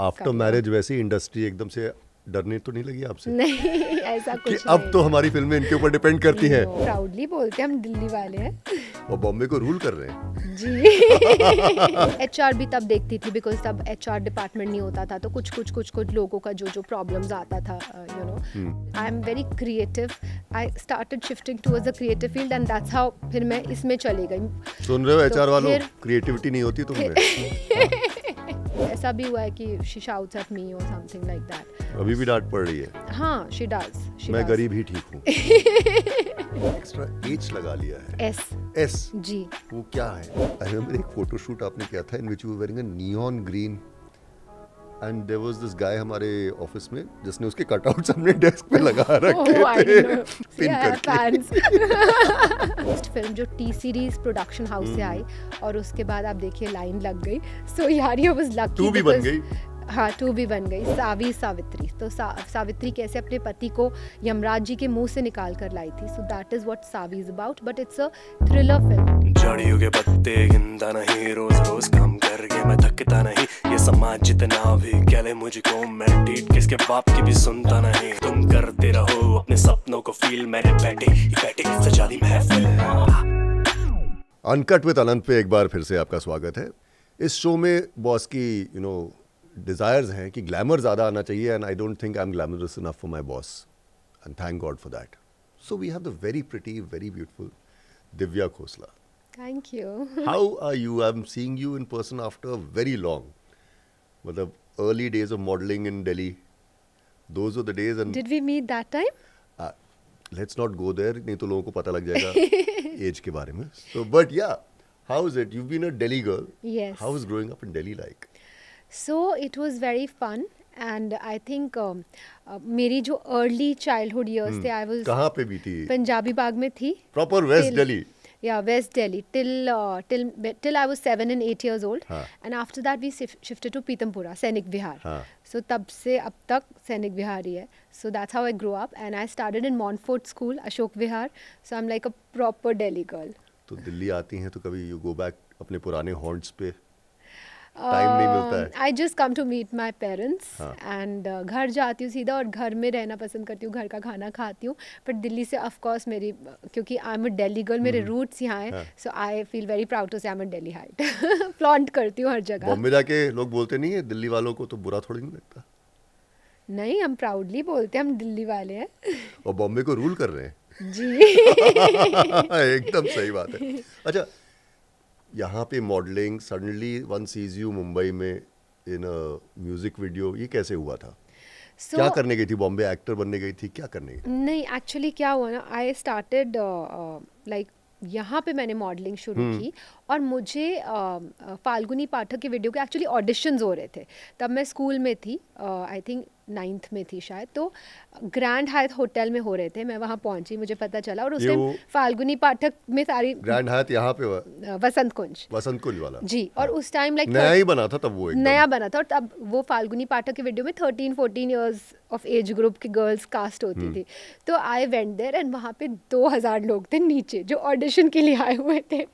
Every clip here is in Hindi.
आफ्टर मैरिज वैसी इंडस्ट्री एकदम से डरने तो नहीं लगी आपसे? नहीं ऐसा कि कुछ अब तो हमारी फ़िल्में इनके ऊपर डिपेंड करती हैं। प्राउडली बोलते हैं हम दिल्ली वाले हैं। और बॉम्बे को रूल कर रहे हैं। जी। एच भी तब देखती थी बिकॉज़ तब एच डिपार्टमेंट नहीं होता था तो कुछ कुछ कुछ कुछ लोगों का जो जो प्रॉब्लम्स आता था you know I am very creative I started shifting towards the creative field and that's how फिर मैं इसमें चली गई। सुन रहे हो एचआर तो वालों? क्रिएटिविटी नहीं होती तुम्हें ऐसा भी हुआ है कि शी शाउट्स एट मी और समथिंग लाइक दैट अभी भी डांट पड़ रही है। हाँ शी डज मैं गरीब ही ठीक हूँ। एक्स्ट्रा एच लगा लिया है। S S G. वो क्या है? आई रिमेंबर एक फोटोशूट आपने किया था in which you wearing a neon green and there was this guy हमारे ऑफ़िस में जिसने उसके कटआउट अपने डेस्क पे लगा रखे Oh, थे। पिन करके। फ़र्स्ट फ़िल्म जो टी सीरीज़ प्रोडक्शन हाउस से आई और उसके बाद आप देखिए लाइन लग गई। सो यार ये वाज लकी टू भी बन गई। हाँ टू भी बन गई सावी सावित्री। तो सा, सावित्री कैसे अपने पति को यमराज जी के मुँह से निकाल कर लाई थी? So that is what Savi is about but it's a thriller film झाड़ियों के पत्ते गिनता नहीं रोज रोज काम करके मैं थकता नहीं। ये समाज जितना भी कह ले मुझको मैं टीट किसके बाप की भी सुनता नहीं। तुम करते रहो अपने सपनों को फील मैंने बैठे बैठे सजा दी महफिल? अनकट विद अनंत पे एक बार फिर से आपका स्वागत है। इस शो में बॉस की यू नो डिज़ायर्स हैं कि ग्लैमर ज़्यादा आना चाहिए and I don't think I am glamorous enough for my boss and thank God for that so we have the very pretty very beautiful Divya Khosla thank you how are you I am seeing you in person after very long मतलब early days of modelling in Delhi those are the days and did we meet that time let's not go there नहीं तो लोगों को पता लग जाएगा एज के बारे में. So but yeah how is it you been a Delhi girl Yes. How is growing up in Delhi like so it was very fun and I think मेरी जो अर्ली चाइल्डहुड ईयर्स थे आई वॉज़ कहाँ पे भी थी? पंजाबी बाग में थी। प्रॉपर वेस्ट दिल्ली या west Delhi till till I was seven and eight years old and after that we shifted to Pitampura Sainik Vihar so तब से अब तक सैनिक विहार ही है। So that's how I grow up and I started in Montfort school Ashok Vihar so I am like a proper Delhi girl तो दिल्ली आती हैं तो कभी यू गो बैक अपने पुराने हॉन्ट्स पे? टाइम नहीं मिलता है। I just come to meet my parents. And घर जाती हूँ सीधा और घर में रहना पसंद करती हूँ घर का खाना खाती हूँ। बट दिल्ली से ऑफ़ कोर्स मेरी क्योंकि I am a Delhi girl मेरे रूट्स यहाँ हाँ. So I feel very proud to say I am a Delhiite flaunt करती हूँ हर जगह। बॉम्बे जाके लोग बोलते नहीं है दिल्ली वालों को तो बुरा थोड़ी नहीं लगता। नहीं हम प्राउडली बोलते हैं हम दिल्ली वाले हैं। और बॉम्बे को रूल कर रहे हैं। जी। एकदम सही बात है। अच्छा यहाँ पे modelling suddenly one sees you Mumbai में इन म्यूज़िक वीडियो ये कैसे हुआ था? So, क्या करने गई थी? बॉम्बे एक्टर बनने गई थी? क्या करने गई नहीं एक्चुअली क्या हुआ ना आई स्टार्टेड लाइक यहाँ पे मैंने मॉडलिंग शुरू की और मुझे फाल्गुनी पाठक के वीडियो के एक्चुअली ऑडिशंस हो रहे थे। तब मैं स्कूल में थी आई थिंक नाइन्थ में थी शायद। तो ग्रैंड हायत होटल में हो रहे थे मैं वहाँ पहुँची मुझे पता चला। और उस टाइम फाल्गुनी पाठक में सारी ग्रैंड हायत यहाँ पे हुआ? वसंत कुंज। वसंत कुंज वाला। जी और उस टाइम लाइक नया ही बना था तब वो एकदम। नया बना था। और तब वो फाल्गुनी पाठक के वीडियो में thirteen fourteen years of age group की गर्ल्स कास्ट होती थी। तो आई वेंट देर एंड वहाँ पे दो हज़ार लोग थे नीचे जो ऑडिशन के लिए आए हुए थे।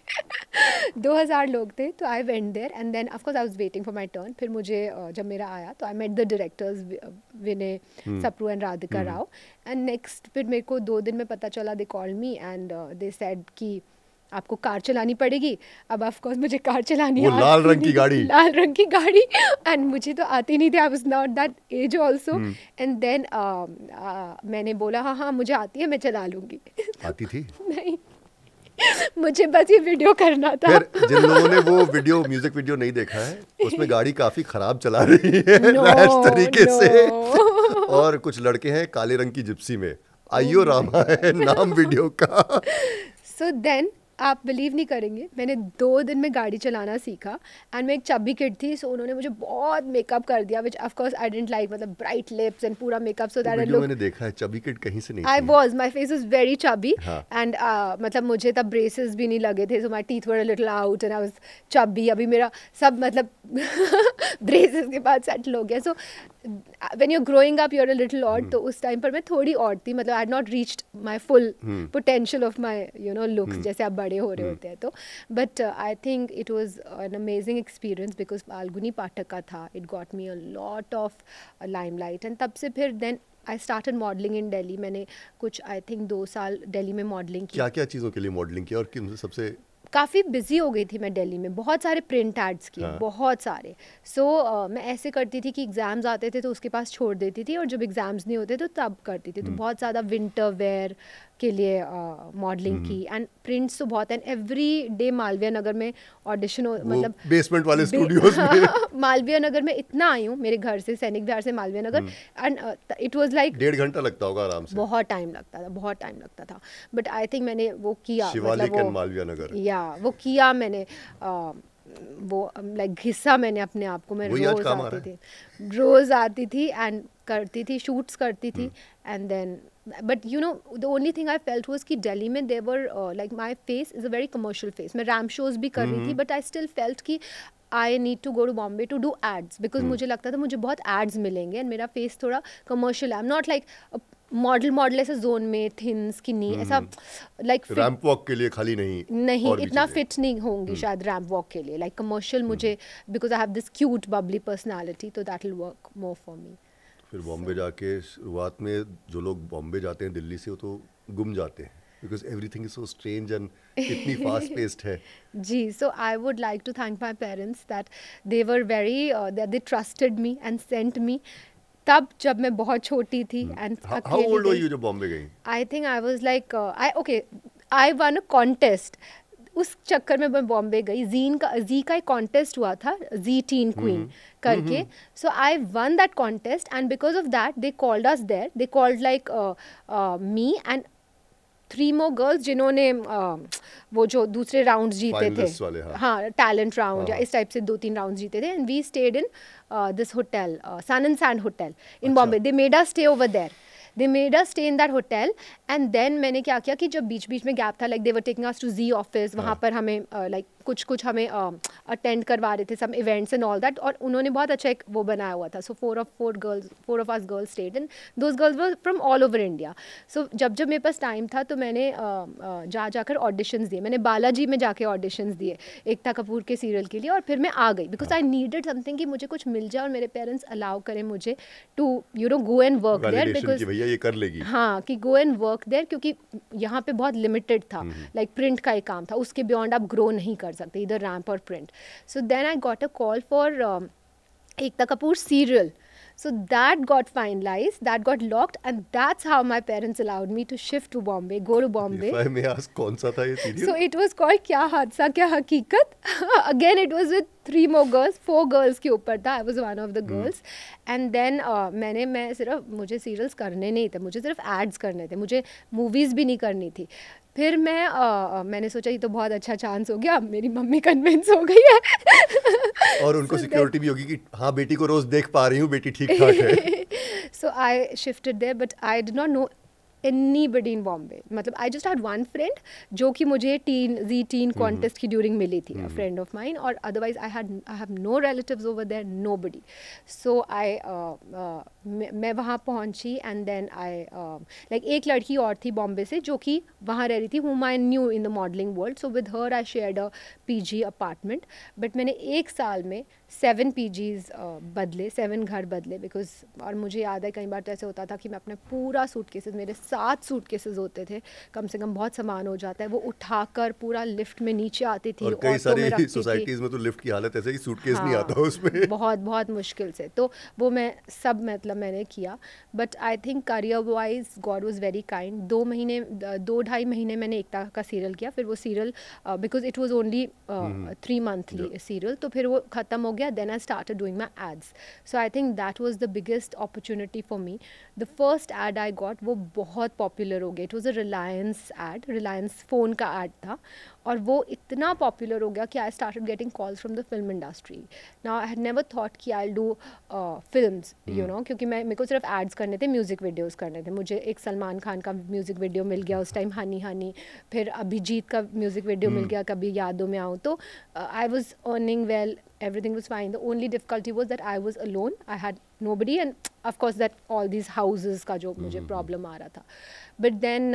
दो हज़ार लोग थे तो I went there and then of course I was waiting for my turn फिर मुझे जब मेरा आया तो I met the directors Vinay Sapru and Radhika Rao. And next फिर मेरे को दो दिन में पता चला they call me and they said कि आपको कार चलानी पड़ेगी. अब ऑफ़ कोर्स मुझे कार चलानी वो लाल रंग की गाड़ी। लाल रंग की गाड़ी. एंड मुझे तो आती नहीं थी. I was not that age also and then मैंने बोला हाँ हाँ मुझे आती है मैं चला लूँगी. आती थी? नहीं मुझे बस ये वीडियो करना था। फिर जिन लोगों ने वो वीडियो म्यूज़िक वीडियो नहीं देखा है उसमें गाड़ी काफ़ी खराब चला रही है No, तरीके no. से। और कुछ लड़के हैं काले रंग की जिप्सी में। आइयो रामा है नाम वीडियो का। सो so देन आप बिलीव नहीं करेंगे मैंने दो दिन में गाड़ी चलाना सीखा एंड मैं एक चब्बी किड थी सो उन्होंने मुझे बहुत मेकअप कर दिया which of course I didn't like मतलब ब्राइट लिप्स एंड पूरा मेकअप सो दैट आई मैंने देखा है चबी किड कहीं से नहीं आई। Was my face is very chubby हाँ। एंड मतलब मुझे तब ब्रेसेस भी नहीं लगे थे so my teeth were little out and I was chubby अभी मेरा सब मतलब ब्रेसेस के बाद सेटल हो गया so when you growing up your a little odd तो उस टाइम पर मैं थोड़ी ऑड थी। मतलब I not reached my full potential of my you know looks जैसे आप बड़े हो रहे होते हैं तो। But I think it was an amazing experience because Falguni Pathak का था। It got me a lot of limelight and तब से फिर then I started modelling in Delhi मैंने कुछ आई थिंक दो साल दिल्ली में मॉडलिंग की। क्या क्या चीज़ों के लिए मॉडलिंग किया और किन सबसे काफ़ी बिज़ी हो गई थी मैं दिल्ली में बहुत सारे प्रिंट एड्स किए हाँ। बहुत सारे सो so, uh, मैं ऐसे करती थी कि एग्ज़ाम्स आते थे तो उसके पास छोड़ देती थी और जब एग्ज़ाम्स नहीं होते तो तब करती थी तो हम्म। बहुत ज़्यादा विंटर वेयर के लिए मॉडलिंग हम्म। की. एंड प्रिंट्स तो बहुत and every day Malviya Nagar में ऑडिशन मतलब बेसमेंट वाले स्टूडियोज में. मालवीय नगर में इतना आई हूँ मेरे घर से सैनिक बिहार से Malviya Nagar. And it was like डेढ़ घंटा लगता होगा आराम से. बहुत टाइम लगता था बहुत टाइम लगता था. बट आई थिंक मैंने वो किया मतलब वो मालवीय नगर या वो किया मैंने अ, वो लाइक हिस्सा मैंने अपने आप को. मैं रोज आती थी रोज आती थी एंड करती थी शूट्स करती थी। And then but you know the only thing I felt was कि दिल्ली में there like my face is a very commercial face मैं रैम शोज़ भी कर रही। थी बट आई स्टिल फेल्ट कि I need to go to Bombay to do ads because. मुझे लगता था मुझे बहुत एड्स मिलेंगे एंड मेरा फेस थोड़ा कमर्शियल है. I am not like model model ऐसे जोन में थिन स्किनी ऐसा लाइक रैंप वॉक के लिए खाली नहीं नहीं इतना। फिट नहीं होंगी शायद रैम्प वॉक के लिए. लाइक कमर्शियल मुझे because I have this cute bubbly personality तो that will work more for me फिर बॉम्बे जाके शुरुआत में जो लोग बॉम्बे जाते हैं दिल्ली से वो तो गुम जाते हैं because everything is so strange and इतनी फास्ट पेस्ड है। जी so i would like to thank my parents that they were very uh, that they trusted me and sent me. तब जब मैं बहुत छोटी थी and how old were you जब बॉम्बे गई? I think I was like I okay I won a contest उस चक्कर में मैं बॉम्बे गई। जीन का जी का एक कॉन्टेस्ट हुआ था जी टीन क्वीन करके। So I won that contest and because of that they called us there they called like me and three more girls जिन्होंने uh, वो जो दूसरे राउंड्स जीते थे। हाँ। हाँ टैलेंट राउंड या हाँ। इस टाइप से दो तीन राउंड जीते थे। And we stayed in this hotel sun and sand hotel in. Bombay they made us stay over there they made a stay in that hotel and then मैंने क्या किया कि जब बीच बीच में गैप था like they were taking us to Zee office वहाँ हाँ। पर हमें लाइक कुछ कुछ हमें अटेंड करवा रहे थे some events and all that और उन्होंने बहुत अच्छा एक वो बनाया हुआ था। So four of four girls four of us girls stayed and those girls were from all over India so जब जब मेरे पास टाइम था तो मैंने जा जाकर ऑडिशंस दिए। मैंने बालाजी में जाके ऑडिशंस दिए एकता कपूर के सीरियल के लिए और फिर मैं आ गई। बिकॉज़ आई नीडेड समथिंग कि मुझे कुछ मिल जाए और मेरे पेरेंट्स अलाउ करें मुझे to you know go and work there because भैया ये कर लेगी। हाँ कि गो एंड वर्क देयर क्योंकि यहाँ पे बहुत लिमिटेड था। लाइक प्रिंट का एक काम था उसके बियॉन्ड आप ग्रो नहीं कर सकते इधर रैम्प और print so then I got a call for Ekta Kapoor serial so that got finalize that got locked and that's how my parents allowed me to shift to Bombay go to Bombay कौन सा था सो इट वॉज़ कॉल्ड क्या हादसा क्या हकीकत? Again it was with three more girls four girls के ऊपर था. I was one of the girls and then मैंने मैं सिर्फ़ मुझे सीरियल्स करने नहीं थे. मुझे सिर्फ़ एड्स करने थे. मुझे मूवीज़ भी नहीं करनी थी. फिर मैं आ, मैंने सोचा ये तो बहुत अच्छा चांस हो गया मेरी मम्मी कन्विंस हो गई है। और उनको So सिक्योरिटी भी होगी कि हाँ बेटी को रोज देख पा रही हूँ बेटी ठीक ठाक है। So I shifted there but I did not not anybody in Bombay मतलब I just had one friend जो कि मुझे टीन जी टीन कॉन्टेस्ट की ड्यूरिंग मिली थी फ्रेंड ऑफ़ माइंड और otherwise I had I have no relative over there nobody so I मैं वहाँ पहुँची एंड देन आई लाइक एक लड़की और थी बॉम्बे से जो कि वहाँ रह रही थी whom I knew in the modelling world so with her I share a P G apartment but मैंने एक साल में सेवन पी जीज बदले सेवन घर बदले बिकॉज़ और मुझे याद है कई बार तो ऐसे होता था कि मैं अपने पूरा सूट केसेज मेरे साथ सात सूट केसेस होते थे। कम से कम बहुत सामान हो जाता है। वो उठाकर पूरा लिफ्ट में नीचे आती थी और कई सारी सोसाइटीज में तो लिफ्ट की हालत ऐसे ही सूटकेस नहीं हाँ, आता उसमें। बहुत बहुत मुश्किल से। तो वो मैं सब मतलब मैंने किया। But I think career wise God was very kind दो महीने दो ढाई महीने मैंने एकता का सीरियल किया। फिर वो serial because it was only three monthly serial तो फिर वो ख़त्म हो गया। Then I start doing my ads so I think that was the biggest opportunity for me the first ad I got वो बहुत पॉपुलर हो गया. It was a Reliance ad Reliance phone का एड था. और वो इतना पॉपुलर हो गया कि I started getting calls from the film industry now I had never thought कि I do film you know क्योंकि मैं मेरे को सिर्फ़ एड्स करने थे म्यूज़िक वीडियोस करने थे. मुझे एक सलमान खान का म्यूज़िक वीडियो मिल गया उस टाइम हनी हनी फिर अभिजीत का म्यूज़िक वीडियो मिल गया कभी यादों में आऊँ. तो I was earning well everything was fine. The only difficulty was that i was alone. I had nobody and of course that all these houses का जो मुझे प्रॉब्लम आ रहा था. But then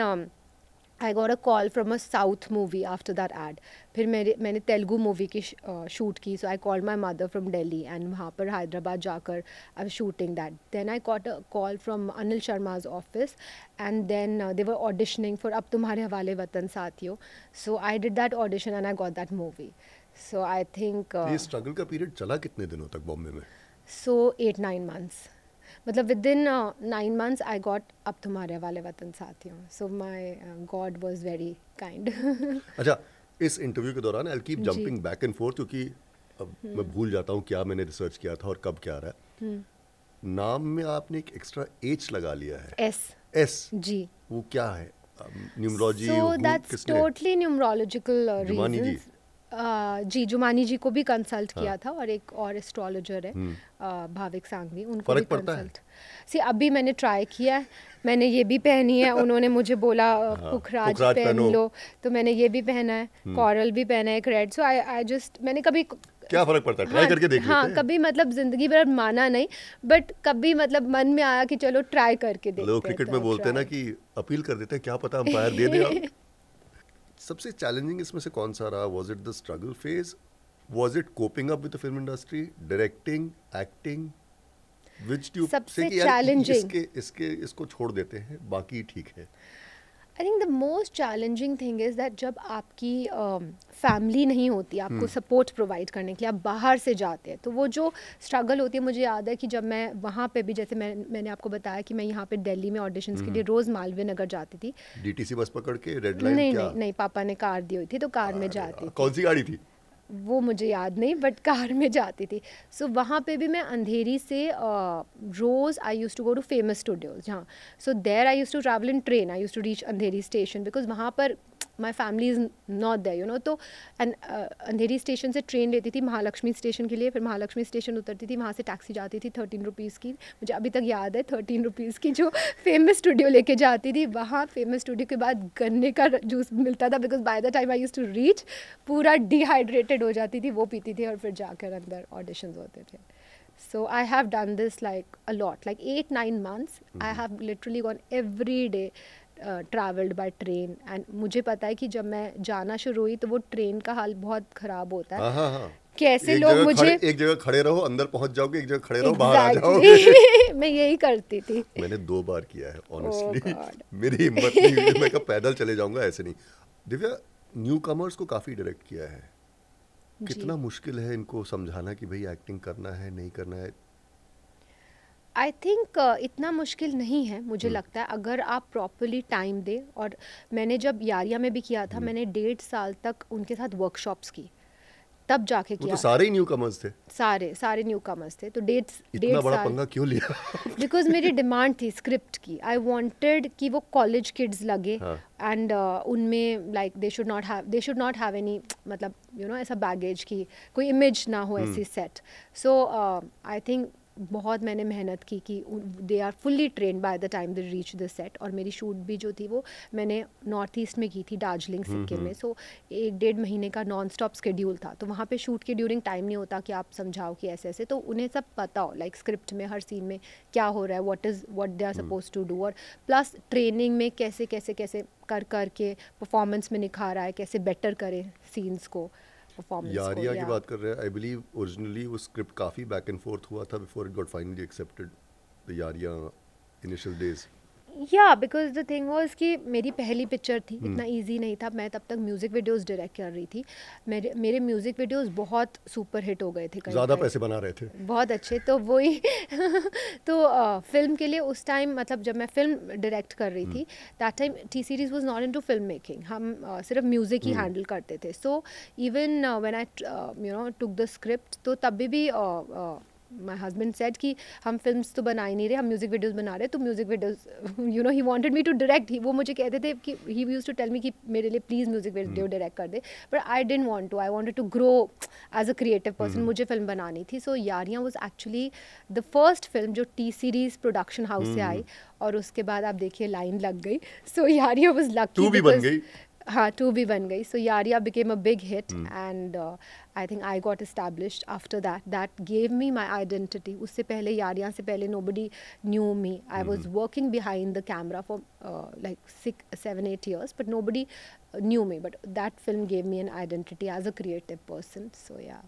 I got a call from a south movie after that ad फिर मेरे मैंने तेलुगु मूवी की शूट की so I call my mother from Delhi and वहाँ पर हैदराबाद जाकर I shooting that then I got a call from Anil Sharma's office and then they were auditioning for अब तुम्हारे हवाले वतन साथियों so I did that audition and I got that movie so I think struggle का पीरियड चला कितने दिनों तक बॉम्बे में? सो एट नाइन मंथ्स मतलब within nine months I got अब तुम्हारे वाले वतन साथियों so my God was very kind अच्छा इस इंटरव्यू के दौरान I keep. Jumping back and forth क्योंकि अब मैं भूल जाता हूँ क्या मैंने रिसर्च किया था और कब क्या आ रहा है। नाम में आपने एक एक्स्ट्रा एच लगा लिया है। एस एस जी। वो क्या है? Numerology that's totally numerological uh, Jumani ji. Jumani ji को भी कंसल्ट किया था और एक और एस्ट्रोलॉजर है uh, भाविक सांगवी उनको भी है? कंसल्ट सी अभी मैंने ट्राई किया है। मैंने ये भी पहनी है उन्होंने मुझे बोला हाँ, पुखराज पहन लो। तो मैंने ये भी पहना है कॉरल भी पहना है एक red so I I just मैंने कभी क्या फ़र्क पड़ता है? ट्राई हाँ, करके देख हाँ लेते हैं। कभी मतलब ज़िंदगी भर माना नहीं बट कभी मतलब मन में आया कि चलो ट्राई करके देखते लोग हैं, क्रिकेट तो में बोलते हैं ना कि अपील कर देते हैं क्या पता अंपायर दे दे सबसे चैलेंजिंग इसमें से कौन सा रहा? Was it the struggle phase was it coping up with the film industry directing acting which do सबसे चैलेंजिंग इसके इसके इसको छोड़ देते हैं बाकी ठीक है। I think the most challenging thing is that जब आपकी फैमिली uh, नहीं होती आपको सपोर्ट प्रोवाइड करने के लिए आप बाहर से जाते हैं तो वो जो स्ट्रगल होती है मुझे याद है कि जब मैं वहाँ पे भी जैसे मैं मैंने आपको बताया कि मैं यहाँ पे दिल्ली में ऑडिशन के लिए रोज़ मालवीय नगर जाती थी। डीटीसी बस पकड़ के रेड नहीं लाइन क्या? नहीं नहीं पापा ने कार दी हुई थी तो कार में जाती कौन सी गाड़ी थी? वो मुझे याद नहीं बट कार में जाती थी। सो so, वहाँ पे भी मैं अंधेरी से रोज़ I use to go to famous studios हाँ। So there I use to travel in train I use to reach Andheri station because वहाँ पर my family is not there you know तो and, uh, अंधेरी स्टेशन से ट्रेन लेती थी महालक्ष्मी स्टेशन के लिए फिर महालक्ष्मी स्टेशन उतरती थी वहाँ से टैक्सी जाती थी थर्टीन रुपीज़ की मुझे अभी तक याद है थर्टीन रुपीज़ की जो फ़ेमस स्टूडियो लेके जाती थी वहाँ फ़ेमस स्टूडियो के बाद गन्ने का जूस मिलता था because by the time I use to reach पूरा डिहाइड्रेटेड हो जाती थी वो पीती थी और फिर जाकर अंदर ऑडिशन होते थे So I have done this like a lot, like eight nine months. I have literally gone every day. Traveled by train. And मुझे पता है कि जब मैं जाना शुरू हुई तो वो ट्रेन का हाल बहुत खराब होता है। हाँ हाँ हाँ। कैसे लोग मुझे खड़े, एक जगह खड़े रहो अंदर पहुँच जाओगे एक जगह खड़े रहो बाहर आ जाओगे। मैं यही करती थी। मैंने दो बार किया है ऑनेस्टली God. मेरी हिम्मत नहीं हुई मैं कहा पैदल चले जाऊँगा ऐसे नहीं। दिव्या न्यू कमर्स को काफ़ी डायरेक्ट किया है। कितना मुश्किल है इनको समझाना कि भाई एक्टिंग करना है नहीं करना है। आई थिंक uh, इतना मुश्किल नहीं है मुझे hmm. लगता है अगर आप प्रॉपरली टाइम दें और मैंने जब यारिया में भी किया था hmm. मैंने डेढ़ साल तक उनके साथ वर्कशॉप्स की तब जाके किया तो सारे न्यू कमर्स थे सारे सारे न्यू कमर्स थे तो डेढ़ इतना बड़ा पंगा क्यों लिया बिकॉज़ मेरी डिमांड थी स्क्रिप्ट की आई वांटेड कि वो कॉलेज किड्स लगे एंड हाँ। एंड उनमें like they should not have they should not have any मतलब यू नो ऐसा बैगेज की कोई इमेज ना हो ऐसी सेट सो आई थिंक बहुत मैंने मेहनत की कि they are fully train by the time they reach the set और मेरी शूट भी जो थी वो मैंने नॉर्थ ईस्ट में की थी दार्जिलिंग सिक्किम में. सो एक डेढ़ महीने का नॉन स्टॉप स्केड्यूल था. तो वहाँ पे शूट के ड्यूरिंग टाइम नहीं होता कि आप समझाओ कि ऐसे ऐसे. तो उन्हें सब पता हो लाइक स्क्रिप्ट में हर सीन में क्या हो रहा है what is what they are suppose to do और प्लस ट्रेनिंग में कैसे कैसे कैसे कर कर के परफॉर्मेंस में निखारा है कैसे बेटर करें सीन्स को. परफॉर्मेंस यारिया की बात कर रहे हैं आई बिलीव ओरिजिनली वो स्क्रिप्ट काफ़ी बैक एंड फोर्थ हुआ था before it got finally accepted the Yaariyan initial days या बिकॉज़ द थिंग वॉज़ कि मेरी पहली पिक्चर थी हम्म। इतना ईजी नहीं था। मैं तब तक म्यूज़िक वीडियोज़ डायरेक्ट कर रही थी। मेरे मेरे म्यूज़िक वीडियोज़ बहुत सुपर हिट हो गए थे ज़्यादा पैसे बना रहे थे। बहुत अच्छे तो वही तो फ़िल्म के लिए उस टाइम मतलब जब मैं फ़िल्म डायरेक्ट कर रही थी that time T Series was not into film making हम uh, सिर्फ़ म्यूज़िक ही हैंडल करते थे। So even when I you know took the script तो तभी भी माय हस्बैंड सेड कि हम फिल्म्स तो बना ही नहीं रहे हम म्यूज़िक वीडियोस बना रहे तो music videos you know he wanted me to direct वो मुझे कहते थे कि he use to tell me कि मेरे लिए प्लीज़ म्यूज़िक वीडियो डायरेक्ट कर दे but I didn't want to I wanted to grow as a creative person मुझे फ़िल्म बनानी थी. सो Yaariyan was actually the first film जो टी सीरीज़ प्रोडक्शन हाउस से आई और उसके बाद आप देखिए लाइन लग गई. सो यारियाँ वाज लकी भी बन गई। हाँ टू भी बन गई। सो Yaariyan became a big hit and I think I got establish after that that gave me my identity उससे पहले यारिया से पहले nobody knew me I was working behind the camera for like six seven eight years but nobody knew me but that film gave me an identity as a creative person. So yeah.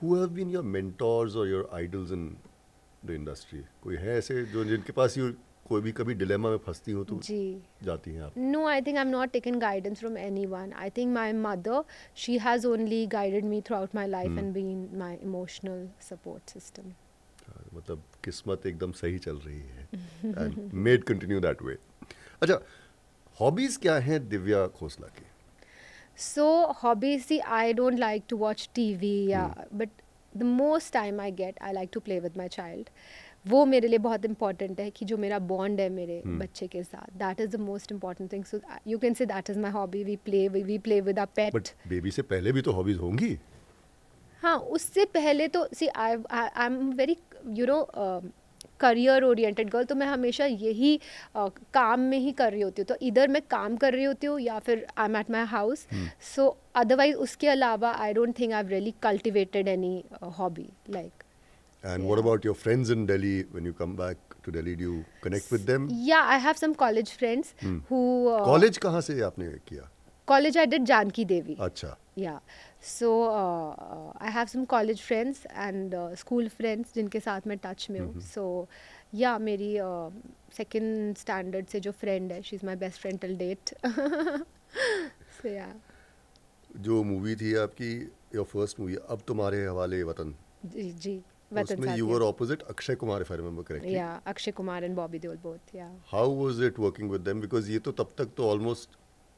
Who have been your mentors or your idols in the industry? कोई है ऐसे जो जिनके पास ये कोई भी कभी डिलेमा में फंसती हो तो जी जाती हैं आप No, I think I'm not taking guidance from anyone. I think my mother, she has only guided me throughout my life and been my emotional support system. हाँ, मतलब किस्मत एकदम सही चल रही है and made continue that way अच्छा हॉबीज क्या हैं दिव्या खोसला की So, hobbies, see, I don't like to watch TV, yeah, but the most time I get, I like to play with my child. वो मेरे लिए बहुत इंपॉर्टेंट है कि जो मेरा बॉन्ड है मेरे hmm. बच्चे के साथ। That is the most important thing so you can say that is my hobby we play we play with a pet but baby से पहले भी तो हॉबीज होंगी। हाँ उससे पहले तो see I I am very you know career oriented girl तो मैं हमेशा यही uh, काम में ही कर रही होती हूँ। तो इधर मैं काम कर रही होती हूँ या फिर I am at my house so otherwise उसके अलावा I don't think I have really cultivated any hobby like and what about your friends in Delhi when you come back to Delhi do you connect with them या I have some college friends who college कहाँ से आपने किया? College I did Janki Devi अच्छा। Yeah. So uh, uh, i have some college friends and uh, school friends जिनके साथ मैं टच में हूँ. So yeah मेरी सेकंड स्टैंडर्ड से जो फ्रेंड है she is my best friend till date so yeah. जो मूवी थी आपकी योर फ़र्स्ट मूवी अब तुम्हारे हवाले वतन। जी जी। उसमें you were opposite Akshay Kumar if I remember correctly yeah Akshay Kumar and Bobby Deol both yeah how was it working with them because ये तो तब तक तो ऑलमोस्ट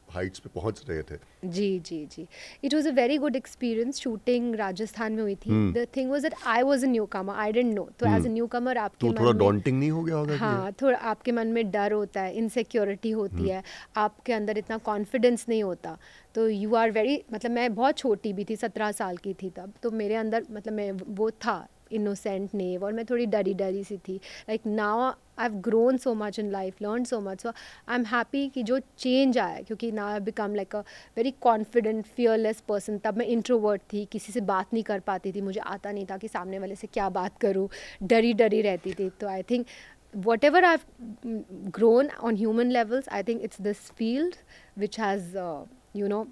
हाइट्स पे पहुँच रहे थे जी जी जी it was a very good experience shooting Rajasthan में हुई थी the thing was that I was a newcomer I didn't know तो एज अ न्यू कमर आपके तो मन थोड़ा डॉन्टिंग नहीं हो गया होगा हाँ थोड़ा आपके मन में डर होता है इनसिक्योरिटी होती है आपके अंदर इतना कॉन्फिडेंस नहीं होता। तो यू आर वेरी मतलब मैं बहुत छोटी भी थी सत्रह साल की थी तब। तो मेरे अंदर मतलब मैं वो था इनोसेंट नेव और मैं थोड़ी डरी डरी सी थी। Like now I have grown so much in life learn so much so I am happy कि जो चेंज आया क्योंकि now I become like a very confident fearless person तब मैं इंट्रोवर्ट थी किसी से बात नहीं कर पाती थी मुझे आता नहीं था कि सामने वाले से क्या बात करूँ। डरी डरी रहती थी। तो I think I've mm, grown on human levels, I think it's this field which has, uh, you know,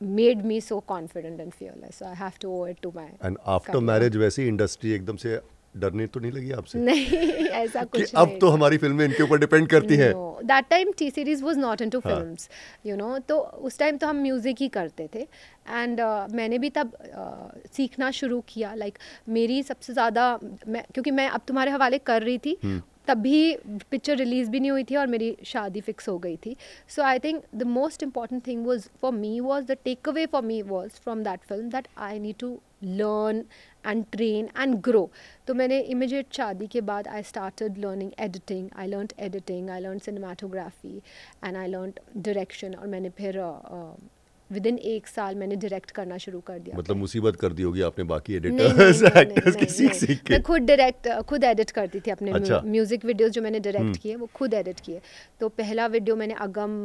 made me so confident and fearless. So I have to owe it to my. After career. Marriage वैसे इंडस्ट्री एकदम से डरने तो नहीं लगी आपसे नहीं ऐसा कि कुछ अब नहीं तो हमारी फ़िल्में इनके ऊपर डिपेंड करती हैं No, time T series was not into हाँ. films, you know. तो उस टाइम तो हम म्यूज़िक ही करते थे एंड uh, मैंने भी तब uh, सीखना शुरू किया लाइक like, मेरी सबसे ज़्यादा मैं क्योंकि मैं अब तुम्हारे हवाले कर रही थी तभी पिक्चर रिलीज़ भी नहीं हुई थी और मेरी शादी फिक्स हो गई थी। So I think the most important thing was for me was the takeaway for me was from that film that I need to learn and train and grow तो मैंने इमिजिएट शादी के बाद I started learning editing I learn editing I learn cinematography and I learn direction और मैंने फिर विद इन एक साल मैंने डायरेक्ट करना शुरू कर दिया। मतलब मुसीबत कर दी होगी आपने बाकी एडिटर्स एक्टर्स की सीख सीख के मैं खुद डायरेक्ट खुद एडिट करती थी अपने अच्छा। म्यूज़िक वीडियोस जो मैंने डायरेक्ट किए वो खुद एडिट किए। तो पहला वीडियो मैंने अगम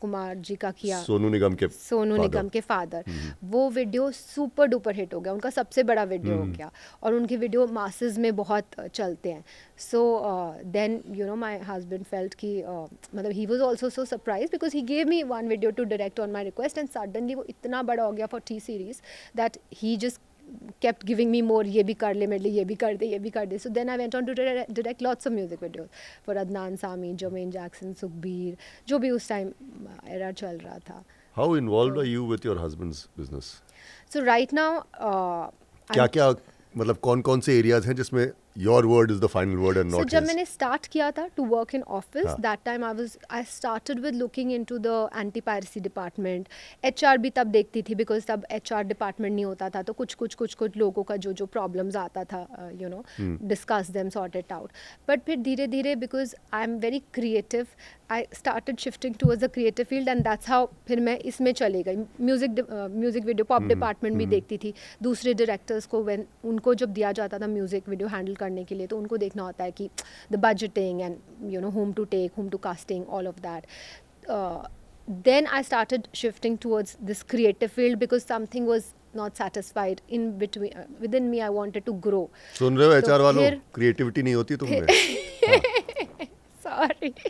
कुमार जी का किया। सोनू निगम के सोनू निगम के फादर वो वीडियो सुपर डुपर हिट हो गया। उनका सबसे बड़ा वीडियो हो गया। और उनके वीडियो मासेस में बहुत चलते हैं। So then you know my husband felt कि मतलब he was also so surprised because he gave me one video to direct on my request and suddenly वो इतना बड़ा हो गया for T Series that he just kept giving me more ये भी कर ले मेरे लिए ये भी कर दे ये भी कर दे। So then I went on to direct, lots of music videos for Adnan Sami, Jermaine Jackson, Sukhbir जो भी उस टाइम एरा चल रहा था। How involved are you with your husband's business so right now uh, क्या I'm- क्या मतलब कौन कौन से एरियाज़ हैं जिसमें your word is the final word and So not जब मैंने स्टार्ट किया था टू वर्क इन ऑफ़िस हाँ. That time I was I started with looking into the anti piracy department HR भी तब देखती थी बिकॉज़ तब एचआर डिपार्टमेंट नहीं होता था तो कुछ कुछ कुछ कुछ लोगों का जो जो प्रॉब्लम्स आता था you know discuss them sort it out but फिर धीरे धीरे because I am very creative I started shifting towards the creative field and that's how फिर मैं इसमें चली गई. Music music video pop department भी देखती थी. दूसरे डायरेक्टर्स को when उनको जब दिया जाता था म्यूज़िक वीडियो हैंडल करने के लिए तो उनको देखना होता है कि the budgeting and you know home to take home to casting all of that then I started shifting towards this creative field because something was not satisfied in between with in me I wanted to grow सुन रहे हो एच आर वालों? क्रिएटिविटी नहीं होती तुम सॉरी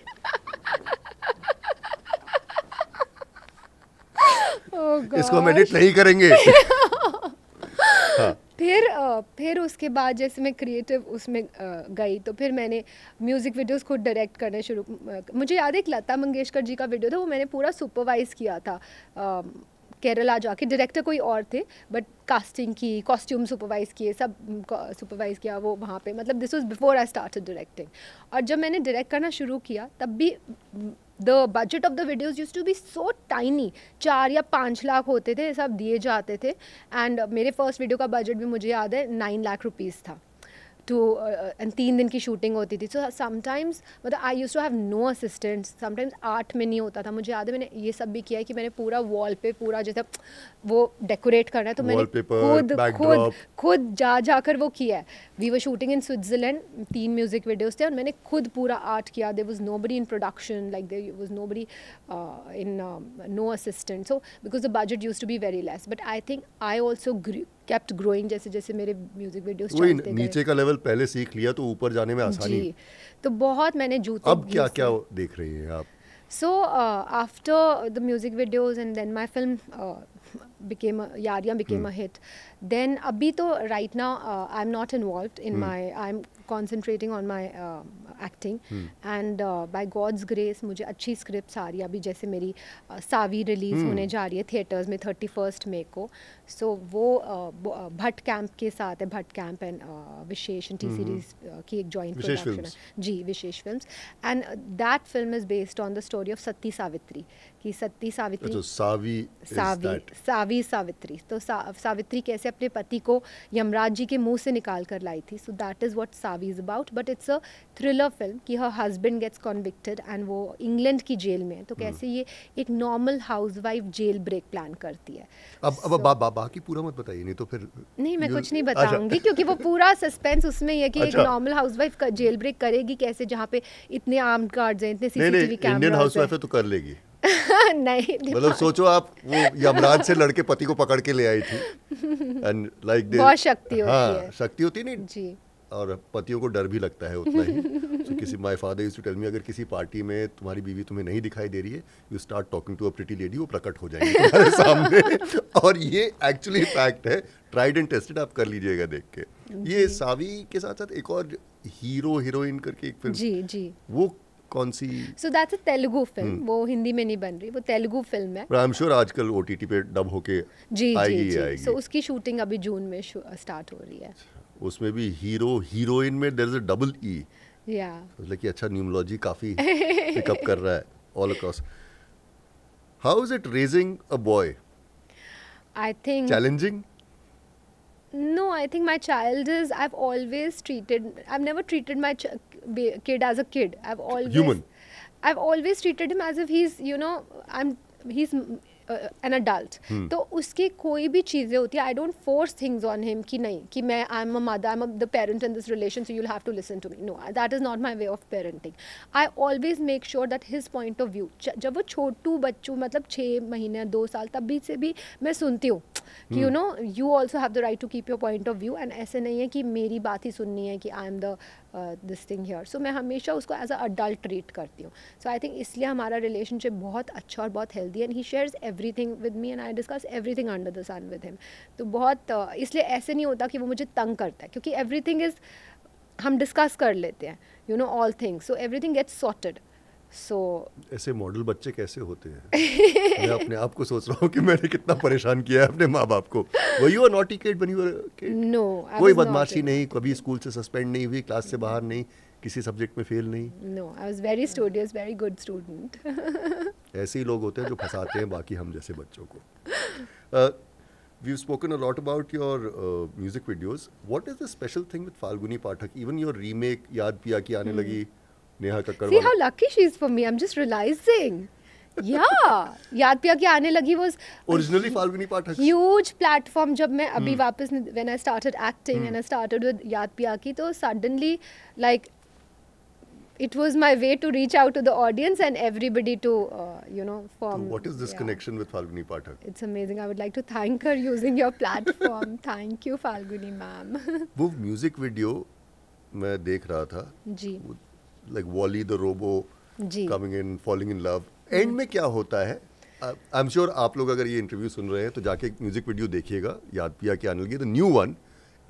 हाँ। इसको हम एडिट नहीं करेंगे। फिर फिर उसके बाद जैसे मैं क्रिएटिव उसमें गई तो फिर मैंने म्यूज़िक वीडियोस खुद डायरेक्ट करने शुरू मुझे याद है एक लता मंगेशकर जी का वीडियो था, वो मैंने पूरा सुपरवाइज किया था केरला जाके। डायरेक्टर कोई और थे बट कास्टिंग की कॉस्ट्यूम सुपरवाइज किए, सब सुपरवाइज किया वो वहाँ पे। मतलब this was before I started directing और जब मैंने डायरेक्ट करना शुरू किया, तब भी the budget of the videos used to be so tiny चार या पाँच लाख होते थे, सब दिए जाते थे। एंड मेरे फ़र्स्ट वीडियो का बजट भी मुझे याद है नाइन लाख रुपीज़ था। टू एंड तीन दिन की शूटिंग होती थी। सो समटाइम्स मतलब I used to have no assistant sometimes art में नहीं होता था। मुझे याद है मैंने ये सब भी किया है कि मैंने पूरा वॉल पे पूरा जैसे वो डेकोरेट करना है तो मैंने खुद खुद. खुद जा जाकर वो किया है। We were shooting in Switzerland तीन म्यूज़िक वीडियोस थे और मैंने खुद पूरा आर्ट किया। There was nobody in production like there was nobody in no assistant so because the budget used to be very less but I think I also kept growing जैसे जैसे मेरे म्यूज़िक वीडियोस वही चलते गए। नीचे का लेवल पहले सीख लिया तो ऊपर जाने में आसानी। जी तो बहुत मैंने जूते अब क्या। क्या देख रही हैं आप? So after the music videos and then my uh, became a, Yariyan became a hit. Then abhi to right now uh, I'm not involved in my I'm concentrating on my uh, acting. And uh, by God's grace मुझे अच्छी स्क्रिप्ट्स आ रही है अभी जैसे मेरी uh, सावी रिलीज़ होने जा रही है थिएटर्स में थर्टी फ़र्स्ट मे को. सो वो uh, uh, भट्ट कैंप के साथ है भट्ट कैंप एंड विशेष टी सीरीज़ की एक जॉइंट प्रोडक्शन है। जी Vishesh Films and that film is based on the story of Sati Savitri कि सती सावित्री सावी सावी that. सावी सावित्री। तो सा, सावित्री कैसे अपने पति को यमराज जी के मुँह से निकाल कर लाई थी? So that is what Savi is about but it's a thriller film कि हर हस्बैंड गेट्स कॉन्विक्टेड एंड वो इंग्लैंड की जेल में है। तो कैसे ये एक normal housewife jail break plan करती है? अब so, अब So- बा, बा, बाकी पूरा मत बताइए नहीं तो फिर नहीं मैं कुछ नहीं अच्छा। बताऊँगी क्योंकि वो पूरा सस्पेंस उसमें ही कि एक अच्छा। नॉर्मल हाउसवाइफ का जेल ब्रेक करेगी कैसे जहाँ पे इतने आर्म गार्ड्स हैं इतने सीसीटीवी इंडियन कैमरास हाउसवाइफ तो कर लेगी। नहीं मतलब सोचो आप वो यमराज से लड़के पति को पकड़ के ले आई थी। एंड लाइक बहुत शक्ति होती हाँ है। शक्ति होती नहीं। जी। और पतियों को डर भी लगता है उतना ही। So, किसी my father used to tell me अगर किसी पार्टी में तुम्हारी बीवी तुम्हें नहीं दिखाई दे रही है you start talking to a pretty lady वो प्रकट हो जाएँगी तुम्हारे सामने। और ये एक्चुअली फैक्ट है ट्राइड एंड टेस्टेड आप कर लीजिएगा देख के। ये सावी के साथ साथ एक और हीरो हीरोइन करके एक फ़िल्म जी जी। वो कौन सी? So that's a Telugu. Film वो हिंदी में नहीं बन रही वो तेलुगु फ़िल्म है। आई एम श्योर आजकल ओटीटी पे डब होके जी आएगी जी। सो उसकी शूटिंग अभी जून में स्टार्ट हो रही है। उसमें भी हीरो हीरोइन में देयर इज़ अ डबल ई या मतलब कि अच्छा न्यूमोलॉजी काफ़ी पिकअप कर रहा है all across how is it raising a boy I think challenging No, I think my child is. I've always treated. I've never treated my ch- kid as a kid. I've always. Human. I've always treated him as if he's, you know, I'm. He's uh, adult तो उसकी कोई भी चीज़ें होती है I don't force things on him कि नहीं कि मैं I am a mother I am the parent in this relation so you have to listen to me no that is not my way of parenting I always make sure that his point of view जब वो छोटू बच्चू मतलब छः महीने दो साल तब भी से भी मैं सुनती हूँ कि you know you also have the right to keep your point of view and ऐसे नहीं है कि मेरी बात ही सुननी है कि I am the this thing here सो मैं हमेशा उसको एज अ अडल्ट ट्रीट करती हूँ। सो आई थिंक इसलिए हमारा रिलेशनशिप बहुत अच्छा और बहुत healthy and he. Shares everything with me and I discuss everything under the sun with him तो बहुत uh, इसलिए ऐसे नहीं होता कि वो मुझे तंग करता है। क्योंकि एवरी थिंग इज़ हम डिस्कस कर लेते हैं। You know all things so everything gets sorted so so, ऐसे मॉडल बच्चे कैसे होते हैं? मैं अपने आप को सोच रहा हूँ कि मैंने कितना परेशान किया है अपने माँ बाप को वही वो नॉटी किड बनी नो कोई बदमाशी नहीं कभी स्कूल से सस्पेंड नहीं हुई क्लास से बाहर नहीं किसी सब्जेक्ट में फेल नहीं। No I was very studious very good student ऐसे ही लोग होते हैं जो फंसाते हैं बाकी हम जैसे बच्चों को। We spoken a lot about your uh, music videos. What is the special thing with falguni pathak? Even your remake yaad piya ki aane lagi Neha Kakkar See how वाला lucky she is for me. I'm just realizing. yeah. याद पिया के आने लगी was originally Falguni Pathak huge platform जब मैं अभी वापस when I started acting and I started with याद पिया की तो suddenly like it was my way to reach out to the audience and everybody to uh, you know So what is this yeah. connection with Falguni Pathak? it's amazing i would like to thank her using your platform thank you falguni ma'am वो म्यूज़िक वीडियो मैं देख रहा था जी Wally the robot ji. Coming in falling in love and में क्या होता है? आई एम श्योर आप लोग अगर ये इंटरव्यू सुन रहे हैं तो जाके एक म्यूज़िक वीडियो देखिएगा याद पिया के आने लगी द न्यू वन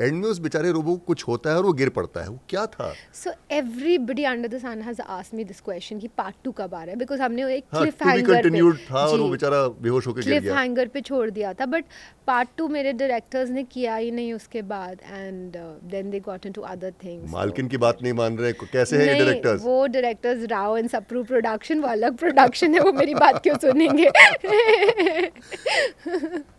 एंड में उस बेचारे रोबो को कुछ होता है और वो गिर पड़ता है। वो क्या था? So everybody under the sun has asked me this question कि part टू कब आ रहा है? Because हमने एक हाँ cliff टू कंटिन्यूड पे था और वो बेचारा बेहोश होकर गिर गया। Hanger पे छोड़ दिया था but part टू मेरे directors ने किया ही नहीं उसके बाद uh, then they got into other things मालकिन की बात नहीं मान रहे कैसे है ये डायरेक्टर्स वो directors Rao and Sapru production वो अलग प्रोडक्शन है वो मेरी बात क्यों सुनेंगे?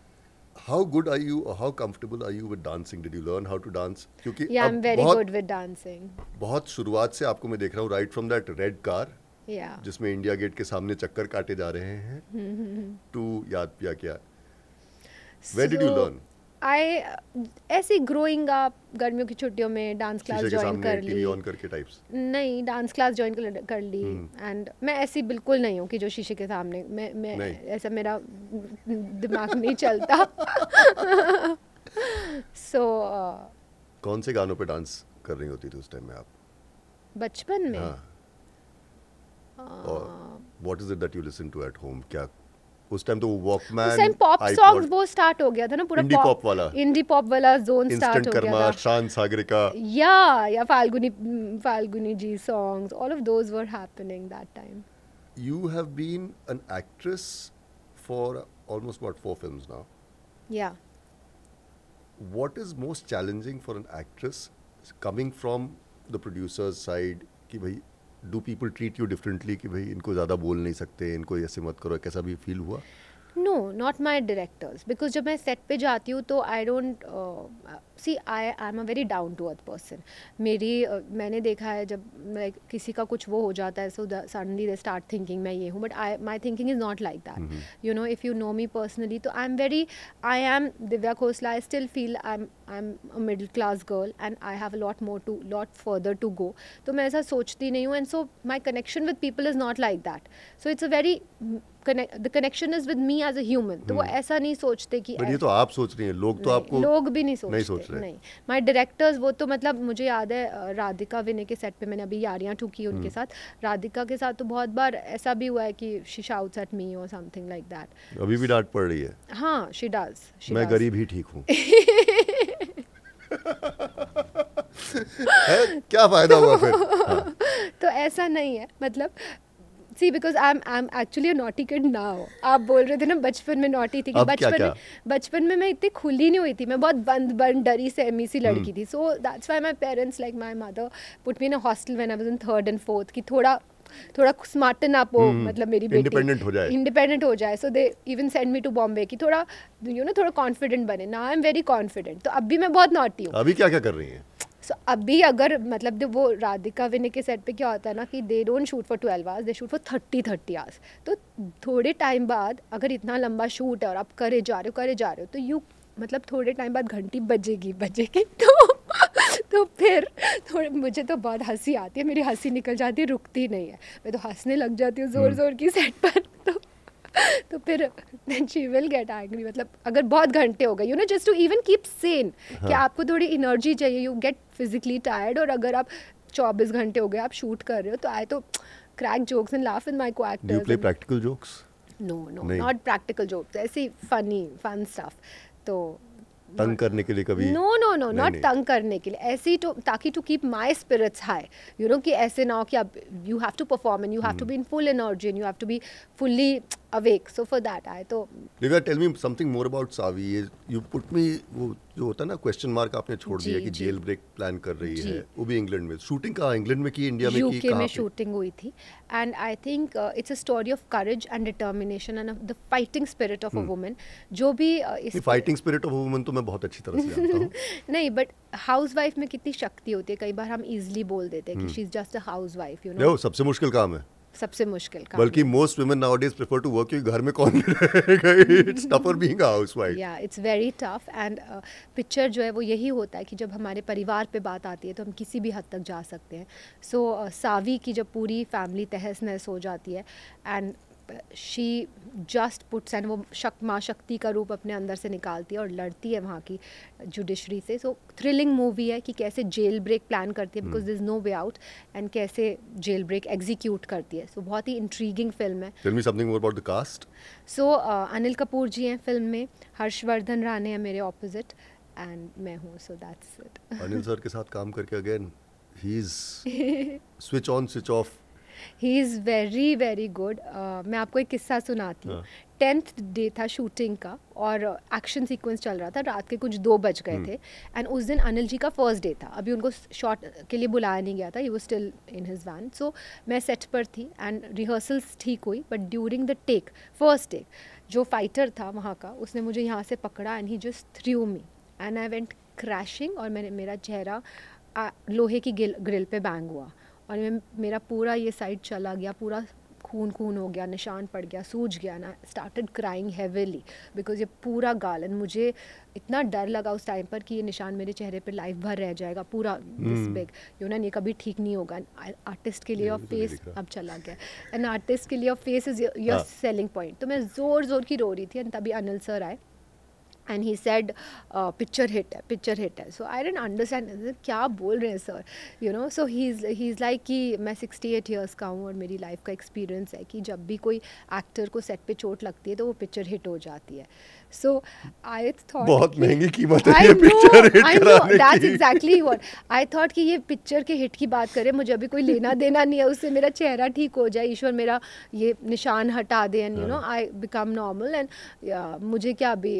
How good are you how comfortable are you with dancing did you learn how to dance क्योंकि या आई अब एम वेरी बहुत गुड विद डांसिंग बहुत शुरुआत से आपको मैं देख रहा हूँ right from that red car या जिसमें इंडिया गेट के सामने चक्कर काटे जा रहे हैं टू याद पिया क्या Where did you learn? आई ऐसे ग्रोइंग अप गर्मियों की छुट्टियों में डांस क्लास ज्वाइन कर ली। ऑन करके टाइप्स नहीं डांस क्लास ज्वाइन कर, कर ली। एंड मैं ऐसी बिल्कुल नहीं हूँ कि जो शीशे के सामने मैं मैं। ऐसा मेरा दिमाग नहीं चलता। सो so, uh, कौन से गानों पे डांस कर रही होती थी उस टाइम में आप? बचपन में? और what is it that you listen to at home क्या उस टाइम तो वॉकमैन उस टाइम पॉप सॉन्ग्स वो स्टार्ट हो गया था ना पूरा Indie pop वाला। इंडी पॉप वाला जोन स्टार्ट हो गया था। शान सागरिका या या Falguni Falguni ji songs all of those were happening that time you have been an actress for almost what four films now yeah what is most challenging for an actress coming from the producer's side कि भाई do people treat you differently कि भाई इनको ज़्यादा बोल नहीं सकते, इनको ऐसे मत करो कैसा भी फील हुआ? No not my directors because जब मैं सेट पे जाती हूँ तो I don't see I I am a very down to earth person मेरी uh, मैंने देखा है जब लाइक like, किसी का कुछ वो हो जाता है so suddenly they start thinking मैं ये हूँ. But I my thinking is not like that you know if you know me personally तो I am very I am Divya Khosla I still feel I am I am a middle class girl and I have lot more to lot further to go तो मैं ऐसा सोचती नहीं हूँ. And so my connection with people is not like that so it's a very the connection is with me as a human तो वो ऐसा नहीं सोचते कि बट ये तो आप सोच रही हैं लोग तो आपको लोग भी नहीं सोचते नहीं सोच रहे। नहीं। माय डायरेक्टर्स वो तो मतलब मुझे याद है राधिका विनय के सेट पे मैंने अभी यारियाँ ठुकी। उनके साथ। राधिका के साथ तो बहुत बार ऐसा भी हुआ है कि शी शाउट्स एट मी और समथिंग लाइक दैट अभी भी डांट पड़ रही है। हाँ शी डज मैं गरीब ही ठीक हूँ। है? क्या फ़ायदा हुआ फिर? हाँ, तो ऐसा नहीं है मतलब see because I am I am actually naughty kid now आप बोल रहे थे ना बचपन में नॉटी थी बचपन में बचपन में मैं इतनी खुली नहीं हुई थी। मैं बहुत बंद बंद डरी से एमी सी लड़की थी। So that's why my parents like my mother put me in hostel when I was in third and fourth की थोड़ा थोड़ा स्मार्टन अप हो मतलब मेरी बेटी। Independent हो जाए। इंडिपेंडेंट हो जाए। So they even send me to Bombay की थोड़ा यू नो थोड़ा कॉन्फिडेंट बने। ना आई एम वेरी कॉन्फिडेंट तो अब भी मैं बहुत नॉटी हूँ। अभी क्या क्या कर रही हैं? सो अभी अगर मतलब वो राधिका विनय के सेट पे क्या होता है ना कि they don't shoot for twelve hours they shoot for thirty thirty hours तो थोड़े टाइम बाद अगर इतना लंबा शूट है और आप करे जा रहे हो करे जा रहे हो तो यू मतलब थोड़े टाइम बाद घंटी बजेगी बजेगी। तो तो फिर थोड़े मुझे तो बहुत हँसी आती है मेरी हँसी निकल जाती है रुकती नहीं है। मैं तो हंसने लग जाती हूँ ज़ोर ज़ोर की सेट पर। तो तो फिर then she will get angry मतलब अगर बहुत घंटे हो गए you know just to even keep sane कि आपको थोड़ी एनर्जी चाहिए यू गेट फिजिकली टायर्ड और अगर आप 24 घंटे हो गए आप शूट कर रहे हो तो आए तो crack jokes and laugh in my को do you play practical jokes no no not practical jokes ऐसे फनी फन स्टफ़ तो तंग करने के लिए कभी? नो नो नो नॉट तंग करने के लिए ऐसे ही तो ताकि to keep my spirits high you know कि ऐसे ना हो कि अब you have to perform and you have to be in full energy and you have to be fully awake so for that I तो Divya tell me something more about Savi ये पुट मी वो जो होता है ना क्वेश्चन मार्क आपने छोड़ दिया कि जेल ब्रेक प्लान कर रही है। वो भी इंग्लैंड में। शूटिंग कहाँ? इंग्लैंड में की इंडिया में की यूके में शूटिंग हुई थी। And I think it's a story of courage and determination and the fighting spirit of a woman जो भी uh, इस फाइटिंग स्पिरिट ऑफ़ वुमन तो मैं बहुत अच्छी तरह से जानता हूँ। नहीं बट हाउस वाइफ में कितनी शक्ति होती है? कई बार हम इजीली बोल देते हैं कि she is just a house wife you know सबसे मुश्किल काम है। सबसे मुश्किल काम बल्कि most women nowadays prefer to work क्योंकि घर में कौन रहेगा? It's tougher being a housewife या it's very tough and picture जो है वो यही होता है कि जब हमारे परिवार पे बात आती है तो हम किसी भी हद तक जा सकते हैं। सो so, uh, सावी की जब पूरी फैमिली तहस नहस हो जाती है and she just puts and वो शक माँ शक्ति का रूप अपने अंदर से निकालती है और लड़ती है वहाँ की जुडिशरी से। सो थ्रिलिंग मूवी है कि कैसे जेल ब्रेक प्लान करती है because this no way out and कैसे जेल ब्रेक एग्जीक्यूट करती है। सो so, बहुत ही इंट्रीगिंग फ़िल्म है। Tell me something more about the cast so Anil Kapoor ji हैं फ़िल्म में हर्षवर्धन राणे हैं मेरे ऑपोजिट एंड मैं हूँ so that's it Anil sir के साथ काम करके again he is switch on switch off he is very very good मैं आपको एक किस्सा सुनाती हूँ। हाँ। टेंथ डे था शूटिंग का और एक्शन सीक्वेंस चल रहा था। रात के कुछ दो बज गए थे। एंड उस दिन अनिल जी का फ़र्स्ट डे था। अभी उनको शॉट के लिए बुलाया नहीं गया था। ही वो still in his van so मैं सेट पर थी एंड रिहर्सल्स ठीक हुई but during the take first take जो फाइटर था वहाँ का उसने मुझे यहाँ से पकड़ा and he just threw me and I went crashing और मैंने मेरा चेहरा लोहे की ग्रिल पे बैंग हुआ। और मैं मेरा पूरा ये साइड चला गया पूरा खून खून हो गया निशान पड़ गया सूज गया ना स्टार्टेड क्राइंग हैविली बिकॉज़ ये पूरा गाल एंड मुझे इतना डर लगा उस टाइम पर कि ये निशान मेरे चेहरे पर लाइफ भर रह जाएगा पूरा दिस बिग यू ना ये कभी ठीक नहीं होगा। आर्टिस्ट के लिए और तो फेस अब चला गया। एंड आर्टिस्ट के लिए और face is your. Selling point तो मैं ज़ोर ज़ोर की रो रही थी एंड तभी अनिल सर आए। And he said picture hit है पिक्चर हिट है सो आई डेंट अंडरस्टैंड क्या बोल रहे हैं sir you know so he is he is like कि मैं सिक्सटी एट ईयर्स का हूँ और मेरी लाइफ का एक्सपीरियंस है कि जब भी कोई एक्टर को सेट पे चोट लगती है तो वो पिक्चर हिट हो जाती है। सो आई थॉट बहुत महँगी कीमत है ये पिक्चर हिट कराने that's की। exactly what. I thought कि ये पिक्चर के हिट की बात करें मुझे अभी कोई लेना देना नहीं है उससे मेरा चेहरा ठीक हो जाए ईश्वर मेरा ये निशान हटा दे and you know I become normal and मुझे क्या अभी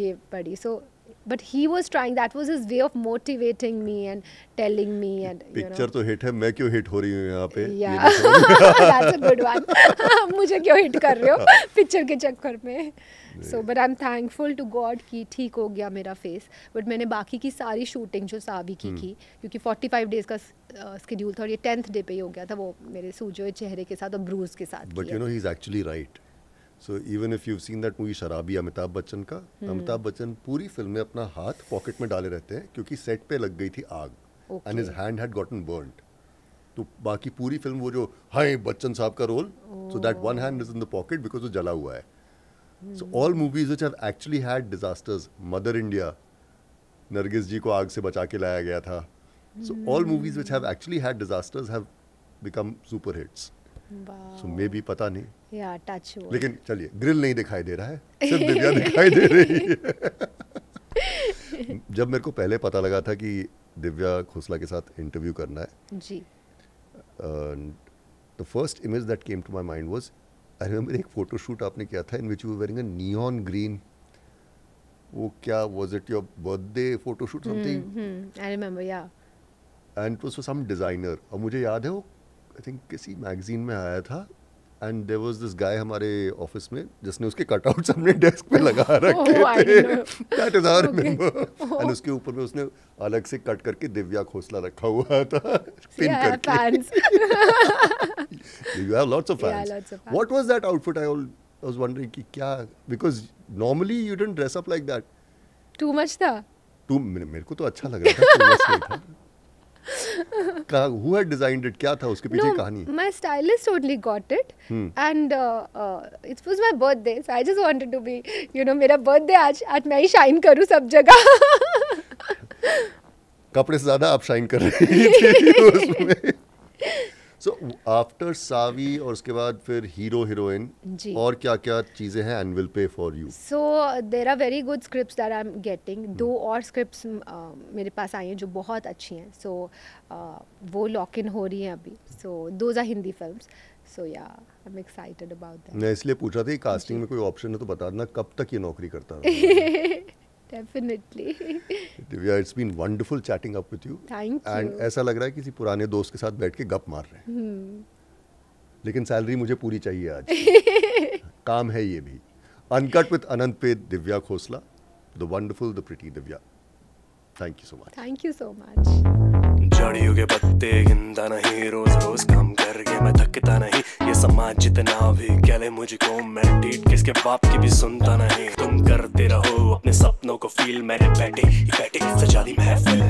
ये पड़ी। So but he was trying that was his way of motivating me and telling me and picture तो हिट है मैं क्यों हिट हो रही हूँ यहाँ पे? दैट्स अ गुड वन मुझे क्यों हिट कर रहे हो? पिक्चर के चक्कर में। So but I am thankful to God कि ठीक हो गया मेरा फेस बट मैंने बाकी की सारी शूटिंग जो सावी की की क्योंकि 45 डेज़ का स्केड्यूल था और ये टेंथ डे पे ही हो गया था वो मेरे सूजे चेहरे के साथ और ब्रूज के साथ but you know he is actually right so even if you seen that movie Sharaabi Amitabh Bachchan का हम्म। अमिताभ बच्चन पूरी फ़िल्म में अपना हाथ पॉकेट में डाले रहते हैं क्योंकि सेट पे लग गई थी आग and his hand had gotten burned तो बाकी पूरी फ़िल्म वो जो हाय बच्चन साहब का role so that one hand is in the pocket because वो जला हुआ है। So all movies which have actually had disasters Mother India Nargis ji को आग से बचा के लाया गया था so all movies which have actually had disasters have become super hits so maybe पता नहीं या टच लेकिन चलिए ग्रिल नहीं दिखाई दे रहा है सिर्फ़ दिव्या दिखाई दे रही है जब मेरे को पहले पता लगा था कि दिव्या खोसला के साथ इंटरव्यू करना है जी the first image that came to my mind was I remember एक फोटोशूट आपने किया था in which you wearing a neon green वो क्या was it your birthday photoshoot something I remember या and it was for some designer और मुझे याद है वो आई थिंक किसी मैगजीन में आया था and there was this guy हमारे ऑफ़िस में जिसने उसके कटआउट्स अपने डेस्क पे लगा रखे oh, थे। That is our member and उसके ऊपर में उसने अलग से कट करके दिव्या खोसला रखा हुआ था। पिन yeah, करके। You have lots of fans what was that outfit I was wondering कि क्या because normally you don't dress up like that too much था? टू मेरे को तो अच्छा लग रहा था। का who had designed it क्या था उसके पीछे no, कहानी my stylist totally got it Hmm. and uh, uh, it was my birthday so I just wanted to be you know मेरा birthday आज आज मैं ही shine करूँ सब जगह कपड़े से ज़्यादा आप शाइन कर रही थी उसमें सो आफ्टर सावी और उसके बाद फिर हीरो हीरोइन और क्या क्या चीज़ें हैं and will pay for you so there are very good scripts that I'm getting. दो और scripts uh, मेरे पास आई हैं जो बहुत अच्छी हैं। सो so uh, वो लॉक इन हो रही हैं अभी। So those are Hindi films. So yeah I'm excited about that मैं इसलिए पूछ रहा था कास्टिंग में कोई ऑप्शन है तो बता देना कब तक ये नौकरी करता definitely. Divya it's been wonderful chatting up with you thank and ऐसा लग रहा है किसी पुराने दोस्त के साथ बैठ के गप मार रहे हैं। Hmm. लेकिन सैलरी मुझे पूरी चाहिए आज। काम है ये भी। अनकट विद अनंत पे Divya Khosla the wonderful the pretty Divya thank you so much thank you so much. झाड़ियों के पत्ते गिनता नहीं रोज रोज काम डर गया मैं थकता नहीं। ये समाज जितना भी कहले मुझको मैं डीट किसके बाप की भी सुनता नहीं। तुम करते रहो, अपने सपनों को फील मैंने बैठे। बैठे सजा दी महफिल?